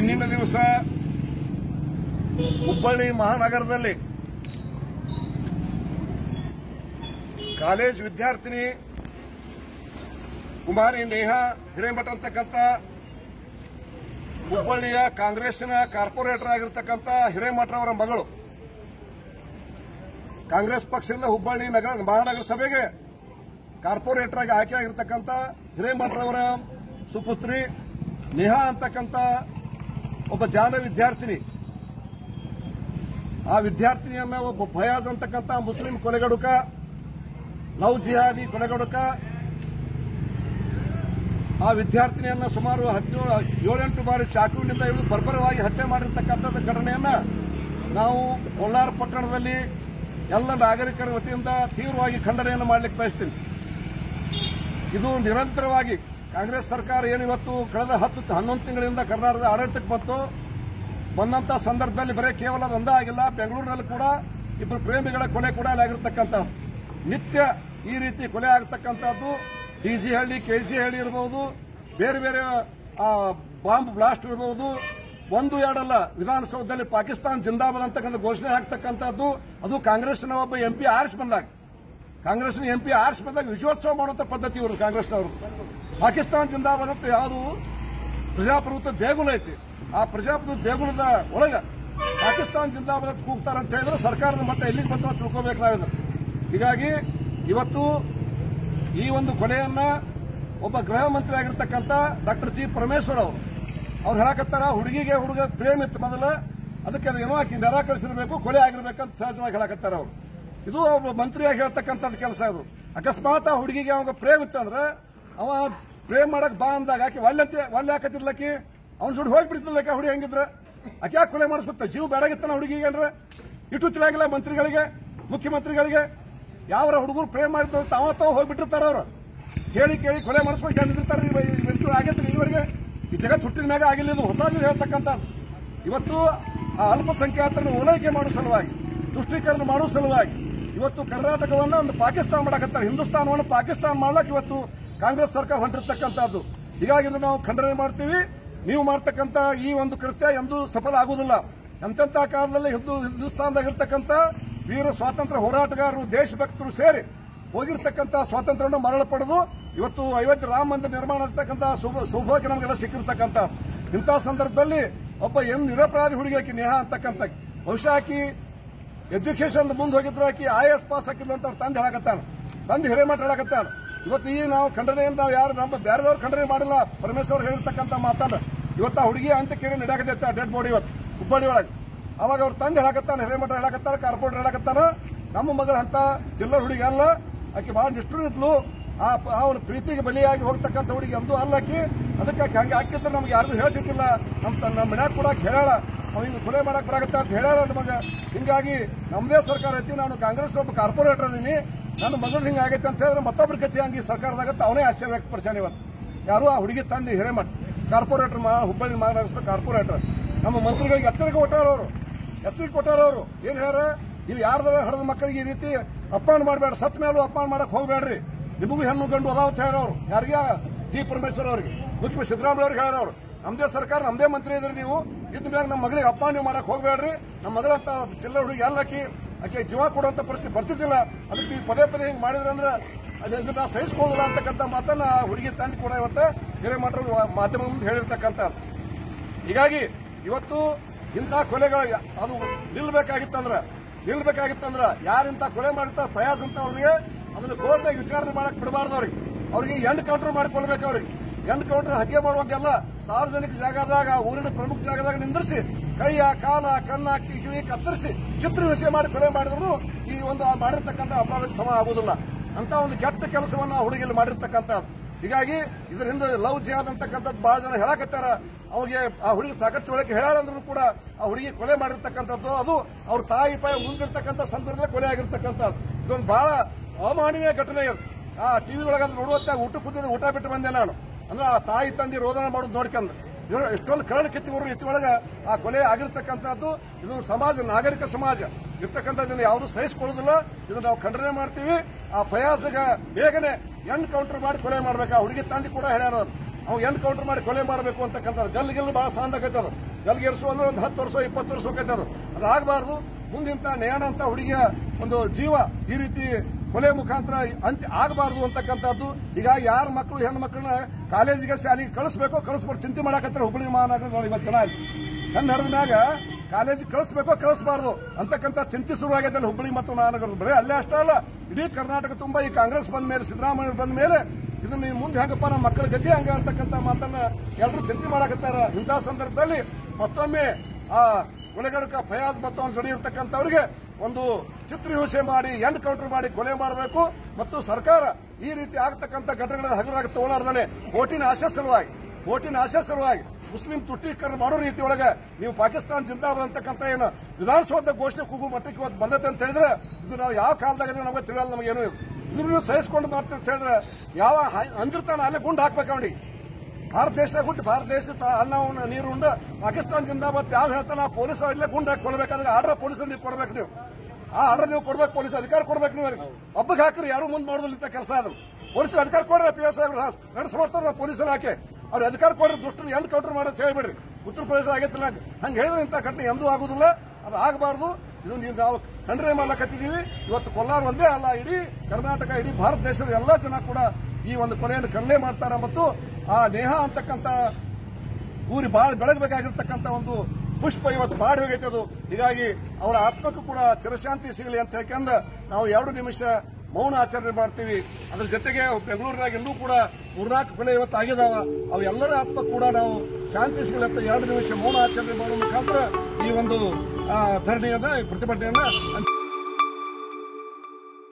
ನಿನ್ನಿನ ದಿವಸ ಹುಬ್ಬಳ್ಳಿ ಮಹಾನಗರದಲ್ಲಿ ಕಾಲೇಜ್ ವಿದ್ಯಾರ್ಥಿನಿ ಕುಮಾರಿ ನೇಹಾ, ಹಿರೇಮಠ ಅಂತಕ್ಕಂಥ ಹುಬ್ಬಳ್ಳಿಯ ಕಾಂಗ್ರೆಸ್ನ ಕಾರ್ಪೊರೇಟರ್ ಆಗಿರ್ತಕ್ಕಂಥ ಹಿರೇಮಠ ಅವರ ಮಗಳು. ಕಾಂಗ್ರೆಸ್ ಪಕ್ಷದಿಂದ ಹುಬ್ಬಳ್ಳಿ ನಗರ ಮಹಾನಗರ ಸಭೆಗೆ ಕಾರ್ಪೊರೇಟರ್ ಆಗಿ ಆಯ್ಕೆ ಆಗಿರತಕ್ಕಂಥ ಹಿರೇಮಠ ಅವರ ಸುಪುತ್ರಿ ನೇಹಾ ಅಂತಕ್ಕಂಥ ಒಬ್ಬ ಜಾನ ವಿದ್ಯಾರ್ಥಿನಿ. ಆ ವಿದ್ಯಾರ್ಥಿನಿಯನ್ನ ಒಬ್ಬ ಫಯಾಜ್ ಅಂತಕ್ಕಂಥ ಮುಸ್ಲಿಂ ಕೊಲೆಗಡುಕ, ಲವ್ ಜಿಹಾದಿ ಕೊಲೆಗಡುಕ, ಆ ವಿದ್ಯಾರ್ಥಿನಿಯನ್ನ ಸುಮಾರು ಹದಿನೇಳು, ಏಳೆಂಟು ಬಾರಿ ಚಾಕುವಿನಿಂದ ಇದು ಬರ್ಬರವಾಗಿ ಹತ್ಯೆ ಮಾಡಿರ್ತಕ್ಕಂಥದ್ದು ಘಟನೆಯನ್ನ ನಾವು ಕೋಲಾರ ಪಟ್ಟಣದಲ್ಲಿ ಎಲ್ಲ ನಾಗರಿಕರ ವತಿಯಿಂದ ತೀವ್ರವಾಗಿ ಖಂಡನೆಯನ್ನು ಮಾಡಲಿಕ್ಕೆ ಬಯಸ್ತೀನಿ. ಇದು ನಿರಂತರವಾಗಿ ಕಾಂಗ್ರೆಸ್ ಸರ್ಕಾರ ಏನು ಇವತ್ತು ಕಳೆದ ಹತ್ತು ಹನ್ನೊಂದು ತಿಂಗಳಿಂದ ಕರ್ನಾಟಕದ ಆಡಳಿತಕ್ಕೆ ಬಂತು. ಬಂದಂತ ಸಂದರ್ಭದಲ್ಲಿ ಬರೀ ಕೇವಲ ಒಂದೇ ಆಗಿಲ್ಲ, ಬೆಂಗಳೂರಿನಲ್ಲಿ ಕೂಡ ಇಬ್ಬರು ಪ್ರೇಮಿಗಳ ಕೊಲೆ ಕೂಡ ಆಗಿರ್ತಕ್ಕಂಥದ್ದು. ನಿತ್ಯ ಈ ರೀತಿ ಕೊಲೆ ಆಗತಕ್ಕಂಥದ್ದು. D J Halli K G Halli ಇರಬಹುದು ಬೇರೆ ಬೇರೆ ಬಾಂಬ್ ಬ್ಲಾಸ್ಟ್ ಇರಬಹುದು ಒಂದು ಎರಡಲ್ಲ, ವಿಧಾನಸೌಧದಲ್ಲಿ ಪಾಕಿಸ್ತಾನ ಜಿಂದಾಬಾದ್ ಅಂತಕ್ಕಂಥ ಘೋಷಣೆ ಆಗ್ತಕ್ಕಂಥದ್ದು. ಅದು ಕಾಂಗ್ರೆಸ್ನ ಒಬ್ಬ ಎಂಪಿ ಆರಿಸಿ ಬಂದಾಗ. ಕಾಂಗ್ರೆಸ್ನ ಎಂಪಿ ಆರ್ಸ್ ಬಂದಾಗ ವಿಜಯೋತ್ಸವ ಮಾಡುವಂತ ಪದ್ಧತಿ ಇವರು ಕಾಂಗ್ರೆಸ್ನವರು ಪಾಕಿಸ್ತಾನ ಜಿಂದಾಬಾದ್ ಯಾವುದು ಪ್ರಜಾಪ್ರಭುತ್ವ ದೇಗುಲ ಐತಿ. ಆ ಪ್ರಜಾಪ್ರಭುತ್ವ ದೇಗುಲದ ಒಳಗ ಪಾಕಿಸ್ತಾನ ಜಿಂದಾಬಾದ್ ಅಂತ ಕೂಗ್ತಾರ ಅಂತ ಹೇಳಿದ್ರೆ ಸರ್ಕಾರದ ಮಟ್ಟ ಎಲ್ಲಿಗೆ ಅಂತ ತಿಳ್ಕೊಬೇಕು ನಾವಿದು ಹೀಗಾಗಿ ಇವತ್ತು ಈ ಒಂದು ಕೊಲೆಯನ್ನ ಒಬ್ಬ ಗೃಹ ಮಂತ್ರಿ ಆಗಿರ್ತಕ್ಕಂಥ ಡಾಕ್ಟರ್ ಜಿ ಪರಮೇಶ್ವರ್ ಅವರು, ಅವ್ರು ಹೇಳಕತ್ತಾರ, ಹುಡುಗಿಗೆ ಹುಡುಗ ಪ್ರೇಮ ಇತ್ತು ಮೊದಲ, ಅದಕ್ಕೆ ಅದು ಏನೋ ಆಕಿ ನಿರಾಕರಿಸಿರಬೇಕು, ಕೊಲೆ ಆಗಿರ್ಬೇಕಂತ ಸಹಜವಾಗಿ ಹೇಳಕತ್ತಾರ ಅವರು. ಇದು ಒಬ್ಬ ಮಂತ್ರಿಯಾಗಿ ಹೇಳ್ತಕ್ಕಂಥದ್ದು ಕೆಲಸ ಅದು ಅಕಸ್ಮಾತ್ ಆ ಹುಡುಗಿಗೆ ಅವಾಗ ಪ್ರೇಮ್ ಇತ್ತು ಅಂದ್ರೆ, ಅವ ಪ್ರೇಮ್ ಮಾಡಕ್ ಬಾ ಅಂದಾಗ, ಆಕೆ ಒಲ್ಲೆ ಒಲ್ಲೆ ಹಾಕತ್ತಿರ್ಲಕ್ಕಿ ಅವ್ನ ಜೋಡಿ ಹೋಗ್ಬಿಡ್ತಿರ್ಲಕ್ಕ ಹುಡುಗಿ ಹೆಂಗಿದ್ರೆ? ಆಕೆ ಯಾಕೆ ಕೊಲೆ ಮಾಡಿಸ್ಬಿಡ್ತ? ಜೀವ ಬೇಡಾಗಿತ್ತಾನ ಹುಡುಗಿಗೆ ಅಂದ್ರೆ? ಇಟ್ಟು ತಿಳಿಯಂಗಿಲ್ಲ ಮಂತ್ರಿಗಳಿಗೆ, ಮುಖ್ಯಮಂತ್ರಿಗಳಿಗೆ. ಯಾವ ಹುಡುಗರು ಪ್ರೇಮ್ ಮಾಡಿದ್ರು ತಾವ ತಾವ ಹೋಗ್ಬಿಟ್ಟಿರ್ತಾರ ಅವ್ರು. ಕೇಳಿ ಕೇಳಿ ಕೊಲೆ ಮಾಡಿಸ್ಬೇಕು ಅಂದಿರ್ತಾರೆ ಆಗೈತ್ರಿ ಇದುವರೆಗೆ. ಈ ಜಗತ್ ಹುಟ್ಟಿದ ಮ್ಯಾಗ ಆಗಿಲ್ಲ ಇದು. ಹೊಸ ಹೇಳ್ತಕ್ಕಂಥದ್ದು. ಇವತ್ತು ಆ ಅಲ್ಪಸಂಖ್ಯಾತರನ್ನು ಓಲೈಕೆ ಮಾಡೋ ಸಲುವಾಗಿ, ತುಷ್ಟೀಕರಣ ಮಾಡೋ ಸಲುವಾಗಿ ಇವತ್ತು ಕರ್ನಾಟಕವನ್ನ ಒಂದು ಪಾಕಿಸ್ತಾನ ಮಾಡಕತ್ತಾರೆ. ಹಿಂದೂಸ್ತಾನವನ್ನು ಪಾಕಿಸ್ತಾನ ಮಾಡ್ಲಕ್ ಇವತ್ತು ಕಾಂಗ್ರೆಸ್ ಸರ್ಕಾರ ಹೊಂಟಿರ್ತಕ್ಕಂಥದ್ದು ಹೀಗಾಗಿ ನಾವು ಖಂಡನೆ ಮಾಡ್ತೀವಿ. ನೀವು ಮಾಡ್ತಕ್ಕಂಥ ಈ ಒಂದು ಕೃತ್ಯ ಎಂದೂ ಸಫಲ ಆಗುವುದಿಲ್ಲ. ಎಂತೆಂಥ ಕಾಲದಲ್ಲಿ ಹಿಂದೂ ಹಿಂದೂಸ್ತಾನದಾಗಿರ್ತಕ್ಕಂಥ ವೀರ ಸ್ವಾತಂತ್ರ್ಯ ಹೋರಾಟಗಾರರು, ದೇಶಭಕ್ತರು ಸೇರಿ ಹೋಗಿರ್ತಕ್ಕಂಥ ಸ್ವಾತಂತ್ರ್ಯವನ್ನು ಮರಳ ಪಡೆದು ಇವತ್ತು ಅಯೋಧ್ಯೆ ರಾಮ ಮಂದಿರ ನಿರ್ಮಾಣ ಆಗ್ತಕ್ಕಂಥ ಸೌಭಾಗ್ಯ ನಮಗೆಲ್ಲ ಸಿಕ್ಕಿರ್ತಕ್ಕಂಥ. ಇಂಥ ಸಂದರ್ಭದಲ್ಲಿ ಒಬ್ಬ ಏನು ನಿರಪರಾಧಿ ಹುಡುಗಿ ಆಕಿ ನೇಹಾ ಅಂತಕ್ಕಂಥ. ಬಹುಶಃ ಎಜುಕೇಶನ್ ಮುಂದೆ ಹೋಗಿದ್ರೆ ಆಕಿ ಐ ಎಸ್ ಪಾಸ್ ಹಾಕಿದ್ಲು ಅಂತ ಅವ್ರು ತಂದು ಹೇಳಕತ್ತಾನ. ತಂದು ಹಿರೇಮಠ ಹೇಳಕತ್ತಾನ. ಇವತ್ತು ಈ ನಾವು ಖಂಡನೆಯನ್ನು ನಾವು ಯಾರು ನಮ್ಮ ಬೇರೆದವ್ರು ಖಂಡನೆ ಮಾಡಿಲ್ಲ. ಪರಮೇಶ್ವರ್ ಹೇಳಿರ್ತಕ್ಕಂಥ ಮಾತನ್ನ. ಇವತ್ತು ಆ ಹುಡುಗಿ ಕೇಳಿ ನಡೆಯಕತ್ತೈತೆ ಆ ಡೆಡ್ ಬಾಡಿ ಇವತ್ತು, ಹುಬ್ಬಳ್ಳಿ ಒಳಗೆ. ಅವಾಗ ಅವ್ರು ತಂದು ಹೇಳಕತ್ತಾನ, ಹಿರೇಮಠ ಹೇಳಕತ್ತಾರ ಕಾರ್ಪೊರೇಟರ್ ಹೇಳಕತ್ತಾನ. ನಮ್ಮ ಮಗಳ ಅಂತ ಚಿಲ್ಲರ್ ಹುಡುಗಿ ಅಲ್ಲ. ಆಕೆ ಬಹಳ ನಿಷ್ಠುರ ಇದ್ಲು. ಆ ಅವನ ಪ್ರೀತಿಗೆ ಬಲಿಯಾಗಿ ಹೋಗ್ತಕ್ಕಂಥ ಹುಡುಗಿ ಅಂದು ಅಲ್ಲ ಆಕಿ. ಅದಕ್ಕೆ ಹಂಗೆ ಹಾಕಿದ್ರೆ ನಮ್ಗೆ ಯಾರಿಗೂ ಹೇಳ್ತಿದ್ದಿಲ್ಲ. ನಮ್ಮ ನಮ್ಮ ಮನ್ಯಾಗ ಕೂಡ ಹೇಳಾಳ. ಅವ ಹಿಂಗೆ ಕೊಲೆ ಮಾಡಕ್ ಬರಾಗತ್ತ ಅಂತ ಹೇಳ್ಯಾರ ನಮಗೆ ಹಿಂಗಾಗಿ ನಮ್ಮದೇ ಸರ್ಕಾರ ಐತಿ, ನಾನು ಕಾಂಗ್ರೆಸ್ ಒಬ್ಬ ಕಾರ್ಪೊರೇಟರ್ ಅದೀನಿ. ನನ್ನ ಮಗಳು ಹಿಂಗೆ ಆಗೈತೆ ಅಂತ ಹೇಳಿದ್ರೆ ಮತ್ತೊಬ್ಬರ ಕಥೆ ಹಂಗೆ ಸರ್ಕಾರದಾಗ ಅವನೇ ಆಶ್ಚರ್ಯ ವ್ಯಕ್ತಪಡಿಸ್ಯಾನ ಇವತ್ತು ಯಾರು ಆ ಹುಡುಗಿ ತಂದು ಹಿರೇಮಠ, ಕಾರ್ಪೊರೇಟರ್ ಮಾ, ಹುಬ್ಬಳ್ಳಿ ಮಹಾನಗರ ಕಾರ್ಪೊರೇಟರ್. ನಮ್ಮ ಮಂತ್ರಿಗಳಿಗೆ ಎಚ್ಚರಿಕೆ ಕೊಟ್ಟಾರ ಅವರು. ಎಚ್ಚರಿಕೆ ಕೊಟ್ಟಾರ ಅವರು. ಏನ್ ಹೇಳ್ಯಾರ? ನೀವು ಯಾರ್ದಾರ ಹಡದ ಮಕ್ಕಳಿಗೆ ಈ ರೀತಿ ಅಪಮಾನ ಮಾಡಬೇಡ ಸತ್ ಮೇಲೂ ಅಪಮಾನ ಮಾಡಕ್ ಹೋಗ್ಬೇಡ್ರಿ. ನಿಮಗೂ ಹೆಣ್ಣು ಗಂಡು ಅದಾವತ್ ಹೇಳೋರು ಯಾರಿಗೆ ಜಿ ಪರಮೇಶ್ವರ್ ಅವರಿಗೆ. ಮುಖ್ಯಮಂತ್ರಿ ಸಿದ್ದರಾಮಯ್ಯ ಅವ್ರಿಗೆ ಹೇಳೋರು ನಮ್ದೇ ಸರ್ಕಾರ, ನಮ್ದೇ ಮಂತ್ರಿ ಇದ್ರಿ ನೀವು. ಇದ್ದ ಮ್ಯಾಗ ನಮ್ಮ ಮಗಳಿಗೆ ಅಪ್ಪ, ನೀವು ಮಾಡಕ್ ಹೋಗ್ಬೇಡ್ರಿ. ನಮ್ಮ ಮಗಳಂತ ಚಿಲ್ಲರ ಹುಡುಗಿ ಎಲ್ಲಾಕಿ ಆಕೆ ಜೀವ ಕೊಡುವಂತ ಪರಿಸ್ಥಿತಿ ಬರ್ತಿದ್ದಿಲ್ಲ. ಅದಕ್ಕೆ ನೀವು ಪದೇ ಪದೇ ಹಿಂಗೆ ಮಾಡಿದ್ರೆ ಅಂದ್ರೆ ಅದನ್ನ ಸಹಿಸ್ಕೊಳ್ಳಲ್ಲ ಅಂತಕ್ಕಂಥ ಮಾತನ್ನ ಹುಡುಗಿ ತಂದು ಕೂಡ ಇವತ್ತು ಹಿರೇಮಠರು ಮಾಧ್ಯಮ ಮುಂದೆ ಹೇಳಿರ್ತಕ್ಕಂಥ. ಹೀಗಾಗಿ ಇವತ್ತು ಇಂಥ ಕೊಲೆಗಳು ಅದು ನಿಲ್ಬೇಕಾಗಿತ್ತಂದ್ರ ನಿಲ್ಬೇಕಾಗಿತ್ತಂದ್ರ ಯಾರಿಂತ ಕೊಲೆ ಮಾಡಿರ್ತಾರ ಪ್ರಯಾಸ ಅಂತ ಅವ್ರಿಗೆ ಅದನ್ನ ಕೋರ್ಟ್ನಾಗ ವಿಚಾರಣೆ ಮಾಡಕ್ ಬಿಡಬಾರ್ದು ಅವ್ರಿಗೆ. ಅವ್ರಿಗೆ ಎಂಡ್ ಕೌಂಟರ್ ಮಾಡಿಕೊಳ್ಬೇಕು ಅವ್ರಿಗೆ. ಎಂಡ್ ಕೌಂಟರ್ ಹಗ್ಗೆ ಮಾಡುವಾಗೆಲ್ಲ ಸಾರ್ವಜನಿಕ ಜಾಗದಾಗ, ಊರಿನ ಪ್ರಮುಖ ಜಾಗದಾಗ ನಿಂದಿರಿಸಿ, ಕೈಯ, ಕಾಲ ಕನ್ನ ಕಿವಿ ಕತ್ತರಿಸಿ ಚಿತ್ರ ವಿಷಯ ಮಾಡಿ ಕೊಲೆ ಮಾಡಿದ್ರು ಈ ಒಂದು ಮಾಡಿರ್ತಕ್ಕಂಥ ಅಪರಾಧಕ್ಕೆ ಸಮ ಆಗುವುದಿಲ್ಲ. ಅಂತ ಒಂದು ಕೆಟ್ಟ ಕೆಲಸವನ್ನ ಹುಡುಗಿಯಲ್ಲಿ ಮಾಡಿರ್ತಕ್ಕಂಥದ್ದು ಹೀಗಾಗಿ ಇದರಿಂದ ಲವ್ ಜಿಹಾದ್ ಅಂತಕ್ಕಂಥದ್ದು ಬಹಳ ಜನ ಹೇಳಕತ್ತಾರ. ಅವ್ರಿಗೆ ಆ ಹುಡುಗಿ ಸಾಕಷ್ಟು ಒಳಗೆ ಹೇಳಂದ್ರು ಕೂಡ ಆ ಹುಡುಗಿ ಕೊಲೆ ಮಾಡಿರ್ತಕ್ಕಂಥದ್ದು ಅದು ಅವ್ರ ತಾಯಿ ಪಾಯಿ ಮುಂದಿರ್ತಕ್ಕಂಥ ಸಂದರ್ಭದಲ್ಲಿ ಕೊಲೆ ಆಗಿರ್ತಕ್ಕಂಥದ್ದು. ಇದೊಂದು ಬಹಳ ಅಮಾನವೀಯ ಘಟನೆ ಆ ಟಿವಿ ಒಳಗೆ ನೋಡುವಂತ ಊಟ ಕೂತಿದ್ದು ಊಟ ಬಿಟ್ಟು ಬಂದೆ ನಾನು. ಅಂದ್ರೆ ಆ ತಾಯಿ ತಂದೆ ರೋದನ ಮಾಡೋದು ನೋಡ್ಕೊಂಡು ಇವ್ರು ಎಷ್ಟೊಂದು ಕರಳು ಇತಿ ಒಳಗ ಆ ಕೊಲೆ ಆಗಿರ್ತಕ್ಕಂಥದ್ದು ಇದು ಸಮಾಜ, ನಾಗರಿಕ ಸಮಾಜ. ಇರ್ತಕ್ಕಂಥದ್ದನ್ನ ಯಾರು ಸಹಿಸಿಕೊಳ್ಳೋದಿಲ್ಲ. ಇದನ್ನ ನಾವು ಖಂಡನೆ ಮಾಡ್ತೀವಿ. ಆ ಪ್ರಯಾಸಗ ಬೇಗನೆ ಎನ್ಕೌಂಟರ್ ಮಾಡಿ ಕೊಲೆ ಮಾಡ್ಬೇಕು. ಆ ಹುಡುಗಿ ತಂದೆ ಕೂಡ ಹೇಳ್ಯಾರ ಅವ್ರು. ಅವ್ ಎನ್ ಕೌಂಟರ್ ಮಾಡಿ ಕೊಲೆ ಮಾಡಬೇಕು ಅಂತಕ್ಕಂಥದ್ದು. ಗಲ್ಲಿಗೆಲ್ಲ ಭಾಳ ಸಾಂದಾಗೈತದ ಗಲ್ಗೆರ್ಸು ಅಂದ್ರೆ ಒಂದು ಹತ್ತು ವರ್ಷ, ಇಪ್ಪತ್ತು ವರ್ಷ ಹೋಗೈತದ ಅದಾಗಬಾರ್ದು. ಮುಂದಿಂತ ಅಂತ ಹುಡುಗಿಯ ಒಂದು ಜೀವ ಈ ರೀತಿ ಕೊಲೆ ಮುಖಾಂತರ ಅಂತ್ಯ ಆಗಬಾರ್ದು ಅಂತಕ್ಕಂಥದ್ದು. ಈಗ ಯಾರ ಮಕ್ಕಳು ಹೆಣ್ಣು ಮಕ್ಕಳನ್ನ ಕಾಲೇಜಿಗೆ ಶಾಲೆಗೆ ಕಳಿಸ್ಬೇಕೋ ಕಳಿಸ್ಬಾರ್ದು ಚಿಂತೆ ಮಾಡಕತ್ತಾರೆ ಹುಬ್ಬಳ್ಳಿ ಮಹಾನಗರದೊಳಗೆ ಇವತ್ತು ಜನ. ಕಣ್ಣು ನಡೆದ ಮ್ಯಾಗ ಕಾಲೇಜಿಗೆ ಕಳಿಸ್ಬೇಕೋ, ಕಳಿಸ್ಬಾರ್ದು ಅಂತಕ್ಕಂಥ ಚಿಂತೆ ಶುರುವಾಗಿದೆ ಹುಬ್ಬಳ್ಳಿ ಮತ್ತು ಮಹಾನಗರದ ಬರೀ ಅಲ್ಲೇ ಅಷ್ಟೇ ಅಲ್ಲ, ಇಡೀ ಕರ್ನಾಟಕ ತುಂಬ ಈ ಕಾಂಗ್ರೆಸ್ ಬಂದ ಮೇಲೆ, ಸಿದ್ದರಾಮಯ್ಯ ಬಂದ ಮೇಲೆ ಇದನ್ನ ನೀವು ಮುಂದೆ ಹೆಂಗಪ್ಪ ನಮ್ಮ ಮಕ್ಕಳ ಗತಿ ಹಂಗ ಅಂತಕ್ಕಂಥ ಮಾತನ್ನ ಎಲ್ಲರೂ ಚಿಂತೆ ಮಾಡಕತ್ತಾರ. ಇಂತಹ ಸಂದರ್ಭದಲ್ಲಿ ಮತ್ತೊಮ್ಮೆ ಆ ಕೊಲೆಗಡಕ ಫಯಾಜ್ ಮತ್ತು ಅವ್ನ ಜೊಡಿ ಇರ್ತಕ್ಕಂಥವ್ರಿಗೆ ಒಂದು ಚಿತ್ರಹಿಂಸೆ ಮಾಡಿ ಎನ್ಕೌಂಟರ್ ಮಾಡಿ ಕೊಲೆ ಮಾಡಬೇಕು ಮತ್ತು ಸರ್ಕಾರ ಈ ರೀತಿ ಆಗ್ತಕ್ಕಂಥ ಘಟನೆಗಳನ್ನು ಹಗುರಾಗಿ ತಗೊಳ್ಳಾರ್ದಾನೆ. ಓಟಿನ ಆಶೆ ಸಲುವಾಗಿ ಓಟಿನ ಆಶೆ ಸಲುವಾಗಿ ಮುಸ್ಲಿಂ ತುಟ್ಟೀಕರಣ ಮಾಡೋ ರೀತಿ ಒಳಗೆ ನೀವು ಪಾಕಿಸ್ತಾನ ಜಿಂದಾಬಾದ್ ಅಂತಕ್ಕಂಥ ಏನು ವಿಧಾನಸೌಧ ಘೋಷಣೆ ಕೂಗು ಮಟ್ಟಕ್ಕೆ ಇವತ್ತು ಬಂದತೆ ಅಂತ ಹೇಳಿದ್ರೆ ಇದು ನಾವು ಯಾವ ಕಾಲದಾಗ ನಮಗೆ ತಿಳಿಯಲ್ಲ ನಮಗೇನು ಇದನ್ನು ಸಹಿಸ್ಕೊಂಡು ಮಾಡ್ತೀವಿ ಅಂತ ಹೇಳಿದ್ರೆ ಯಾವ ಅಂದಿರ್ತಾನ ಅಲ್ಲೇ ಗುಂಡು ಹಾಕ್ಬೇಕು ಅವನಿಗೆ. ಭಾರತ ದೇಶದಾಗ ಹುಟ್ಟು ಭಾರತ ದೇಶದ ಅನ್ನ ನೀರು ಉಂಡ ಪಾಕಿಸ್ತಾನ ಜಿಂದಾಬಾದ್, ಯಾವ ಹೇಳ್ತಾನ, ಆ ಪೊಲೀಸ್ ಇಲ್ಲೇ ಗುಂಡು ಹಾಕಿ ಕೊಡ್ಬೇಕಾದ್ರೆ ಆರ್ಡರ್ ಪೊಲೀಸ್ ನೀವು ಕೊಡ್ಬೇಕು ನೀವು. ಆ ಆರ್ಡರ್ ನೀವು ಕೊಡ್ಬೇಕು, ಪೊಲೀಸ್ ಅಧಿಕಾರ ಕೊಡ್ಬೇಕು ನೀವು ಅವ್ರಿಗೆ. ಹಬ್ಬಕ್ಕೆ ಹಾಕ್ರಿ, ಯಾರು ಮುಂದೆ ಮಾಡೋದಿಲ್ಲ ಕೆಲಸ ಅದು. ಪೊಲೀಸ್ ಅಧಿಕಾರ ಕೊಡ್ರಿ ಪಿ ಎಸ್ ನಡೆಸ್ಬಾರ್ತಾರ ಪೊಲೀಸ್ ಇಲಾಖೆ ಅವ್ರ ಅಧಿಕಾರ ಕೊಡ್ರಿ, ದುಷ್ಟರು ಎಂದ್ ಕೌಂಟರ್ ಮಾಡೋದು ಹೇಳ್ಬಿಡ್ರಿ. ಉತ್ತರ ಪ್ರದೇಶ ಆಗೈತಿಲ್ಲ ಹಂಗೆ. ಹೇಳಿದ್ರೆ ಇಂಥ ಘಟನೆ ಎಂದೂ ಆಗುದಿಲ್ಲ, ಅದು ಆಗಬಾರ್ದು. ಇದು ನೀವು ನಾವು ಖಂಡನೆ ಮಾಡ್ಲಕತ್ತಿದೀವಿ ಇವತ್ತು ಕೊಲ್ಲಾರ ಒಂದೇ ಅಲ್ಲ, ಇಡೀ ಕರ್ನಾಟಕ, ಇಡೀ ಭಾರತ ದೇಶದ ಎಲ್ಲಾ ಜನ ಕೂಡ ಈ ಒಂದು ಕೊಲೆಯನ್ನು ಕಣ್ಣೆ ಮಾಡ್ತಾರೆ ಮತ್ತು ಆ ನೇಹ ಅಂತಕ್ಕಂಥ ಊರಿ ಭಾಳ ಬೆಳಗಬೇಕಾಗಿರ್ತಕ್ಕಂಥ ಒಂದು ಪುಷ್ಪ ಇವತ್ತು ಮಾಡಿ ಹೋಗೈತೆ ಅದು. ಹೀಗಾಗಿ ಅವರ ಆತ್ಮಕ್ಕೂ ಕೂಡ ಚಿರಶಾಂತಿ ಸಿಗಲಿ ಅಂತ ಹೇಳ್ಕೊಂಡ ನಾವು ಎರಡು ನಿಮಿಷ ಮೌನ ಆಚರಣೆ ಮಾಡ್ತೀವಿ. ಅದ್ರ ಜೊತೆಗೆ ಬೆಂಗಳೂರಿನಾಗ ಇನ್ನೂ ಕೂಡ ಮೂರ್ನಾಲ್ಕು ಕೊಲೆ ಇವತ್ತು ಆಗಿದಾವ. ಅವು ಎಲ್ಲರ ಆತ್ಮ ಕೂಡ ನಾವು ಶಾಂತಿ ಸಿಗಲಿ ಅಂತ ಎರಡು ನಿಮಿಷ ಮೌನ ಆಚರಣೆ ಮಾಡುವ ಮುಖಾಂತರ ಈ ಒಂದು ಧರಣಿಯನ್ನ, ಪ್ರತಿಭಟನೆಯನ್ನ